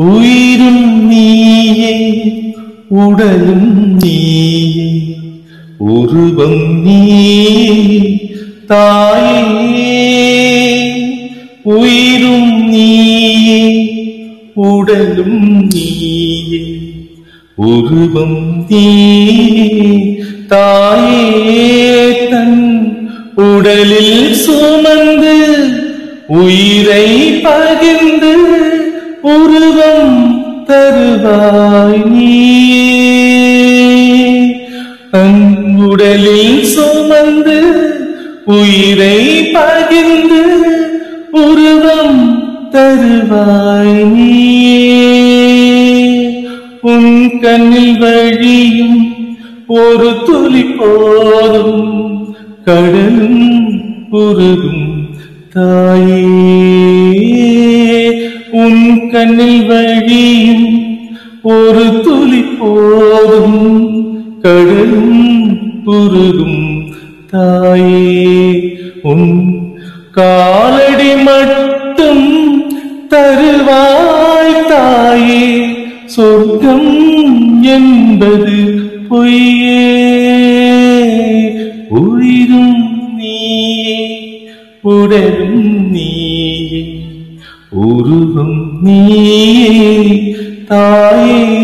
உயிரும் நீயே உடலும் நீயே. உருவம் நீயே தாயே. உயிரும் நீயே உடலும் நீயே. உருவம் நீயே தாயே. தன் உடலில் சுமந்து உயிரை பகிர்ந்து உருவம் தருவாய் நீயே. தன் சுமந்து உயிரை பகிர்ந்து உருவம் தருவாய் நீ உன் கண்ணில் வழியும் ஒரு துளி போதும் கடலும் உருகும் தாயே. கண்ணில் வழியும் ஒரு துளி போதும் கடலும் புருகும் தாயே உன் காலடி மட்டும் தருவாய் தாயே. சொர்க்கம் என்பது பொய்யே உயிரும் நீயே உடலும் நீ தாயே